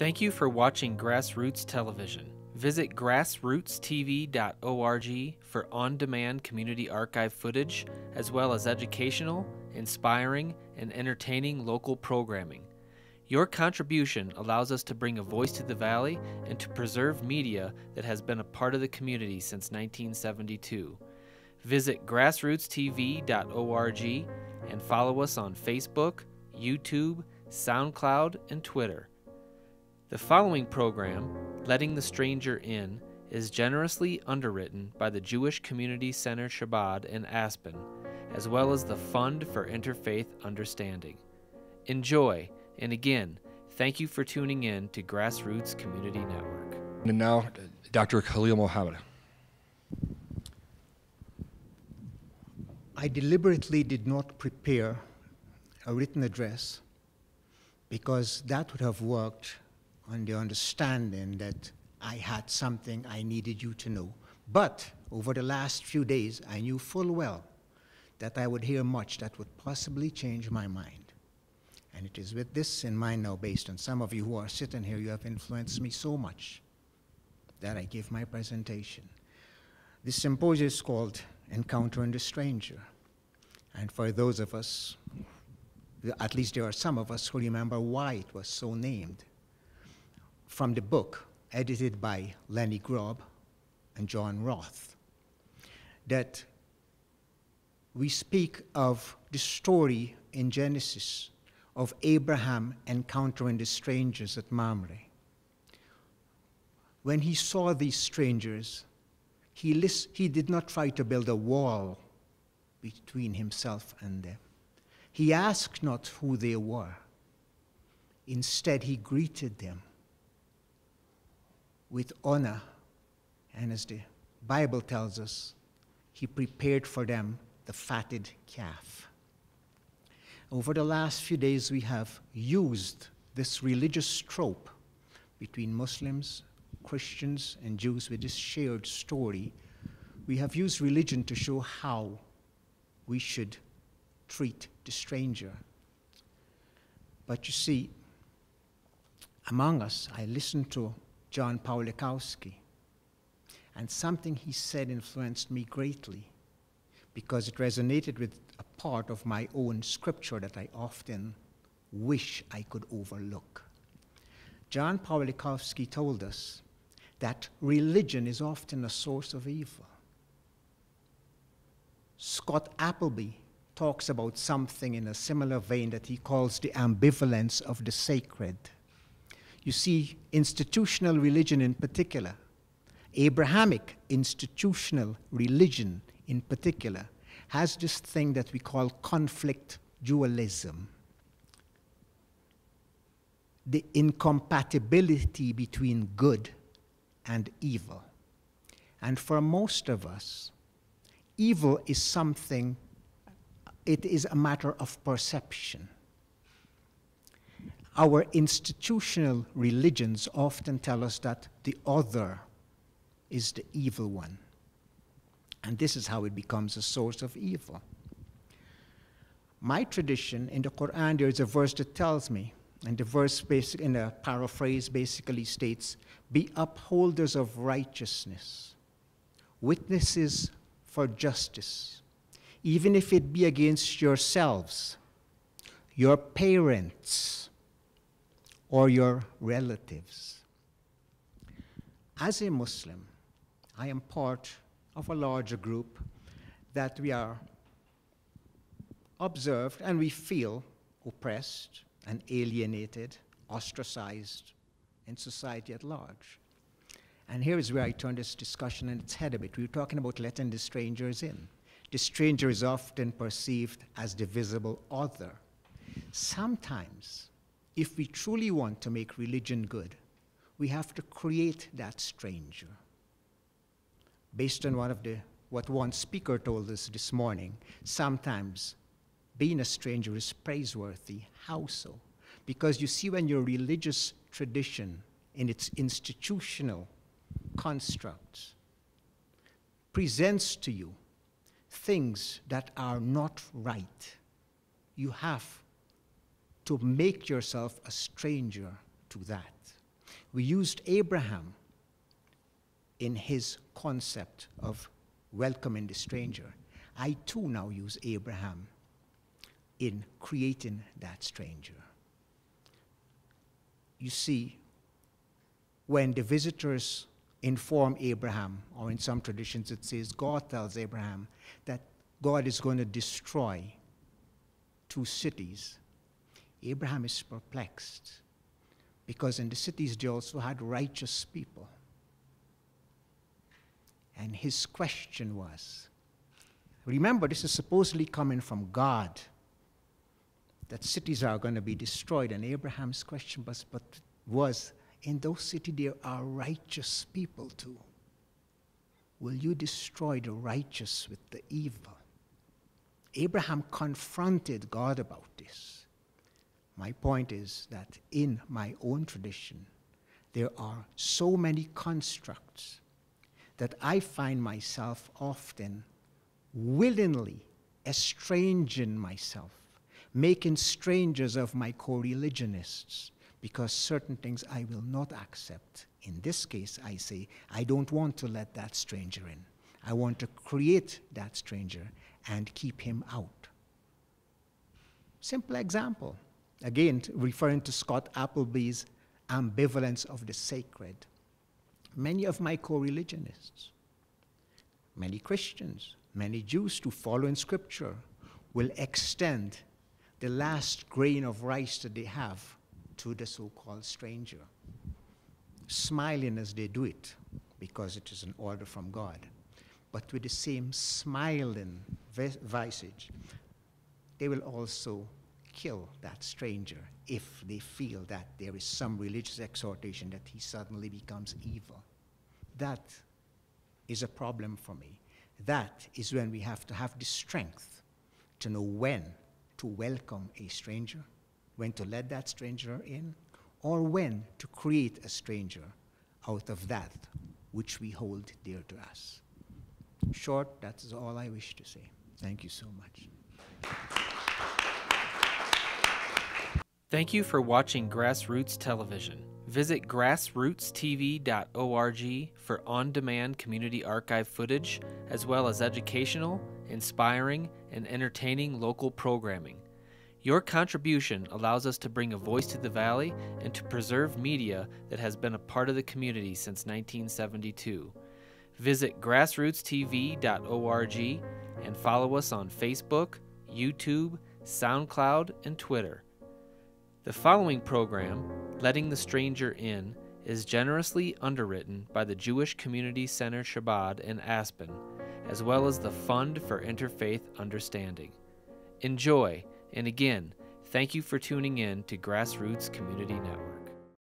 Thank you for watching Grassroots Television. Visit grassrootstv.org for on demand community archive footage, as well as educational, inspiring, and entertaining local programming. Your contribution allows us to bring a voice to the Valley and to preserve media that has been a part of the community since 1972. Visit grassrootstv.org and follow us on Facebook, YouTube, SoundCloud, and Twitter. The following program, Letting the Stranger In, is generously underwritten by the Jewish Community Center Chabad in Aspen, as well as the Fund for Interfaith Understanding. Enjoy, and again, thank you for tuning in to Grassroots Community Network. And now, Dr. Khaleel Mohammed. I deliberately did not prepare a written address because that would have worked on the understanding that I had something I needed you to know. But over the last few days, I knew full well that I would hear much that would possibly change my mind. And it is with this in mind now, based on some of you who are sitting here, you have influenced me so much that I give my presentation. This symposium is called Encountering the Stranger. And for those of us, at least there are some of us who remember why it was so named from the book edited by Lenny Grob and John Roth that we speak of the story in Genesis of Abraham encountering the strangers at Mamre. When he saw these strangers, he, list, he did not try to build a wall between himself and them. He asked not who they were. Instead, he greeted them with honor. And as the Bible tells us, he prepared for them the fatted calf. Over the last few days, we have used this religious trope between Muslims, Christians, and Jews with this shared story. We have used religion to show how we should treat the stranger. But you see, among us, I listened to John Pawlikowski. And something he said influenced me greatly because it resonated with a part of my own scripture that I often wish I could overlook. John Pawlikowski told us that religion is often a source of evil. Scott Appleby talks about something in a similar vein that he calls the ambivalence of the sacred. You see, institutional religion in particular, Abrahamic institutional religion in particular, has this thing that we call conflict dualism. The incompatibility between good and evil. And for most of us, evil is something, it is a matter of perception. Our institutional religions often tell us that the other is the evil one. And this is how it becomes a source of evil. My tradition, in the Quran, there is a verse that tells me, and the verse basic, in a paraphrase basically states, Be upholders of righteousness, witnesses for justice, even if it be against yourselves, your parents, or your relatives. As a Muslim, I am part of a larger group that we are observed and we feel oppressed and alienated, ostracized in society at large. And here is where I turn this discussion on its head a bit. We were talking about letting the strangers in. The stranger is often perceived as the visible other. Sometimes if we truly want to make religion good, we have to create that stranger. Based on one of the, what one speaker told us this morning, sometimes being a stranger is praiseworthy. How so? Because you see, when your religious tradition in its institutional constructs presents to you things that are not right, you have to make yourself a stranger to that. We used Abraham in his concept of welcoming the stranger. I too now use Abraham in creating that stranger. You see, when the visitors inform Abraham, or in some traditions it says God tells Abraham that God is going to destroy two cities, Abraham is perplexed because in the cities they also had righteous people. And his question was remember, this is supposedly coming from God that cities are going to be destroyed. And Abraham's question was, but was in those cities there are righteous people too. Will you destroy the righteous with the evil? Abraham confronted God about this. My point is that in my own tradition, there are so many constructs that I find myself often willingly estranging myself, making strangers of my co religionists, because certain things I will not accept. In this case, I say, I don't want to let that stranger in. I want to create that stranger and keep him out. Simple example. Again, referring to Scott Appleby's ambivalence of the sacred. Many of my co religionists, many Christians, many Jews who follow in Scripture will extend the last grain of rice that they have to the so called stranger, smiling as they do it because it is an order from God but with the same smiling visage, they will also kill that stranger if they feel that there is some religious exhortation that he suddenly becomes evil. That is a problem for me. That is when we have to have the strength to know when to welcome a stranger, when to let that stranger in, or when to create a stranger out of that which we hold dear to us short, that's all I wish to say. Thank you so much. Thank you for watching Grassroots Television. Visit grassrootstv.org for on demand community archive footage, as well as educational, inspiring, and entertaining local programming. Your contribution allows us to bring a voice to the Valley and to preserve media that has been a part of the community since 1972. Visit grassrootstv.org and follow us on Facebook, YouTube, SoundCloud, and Twitter. The following program, Letting the Stranger In, is generously underwritten by the Jewish Community Center Chabad in Aspen, as well as the Fund for Interfaith Understanding. Enjoy, and again, thank you for tuning in to Grassroots Community Network.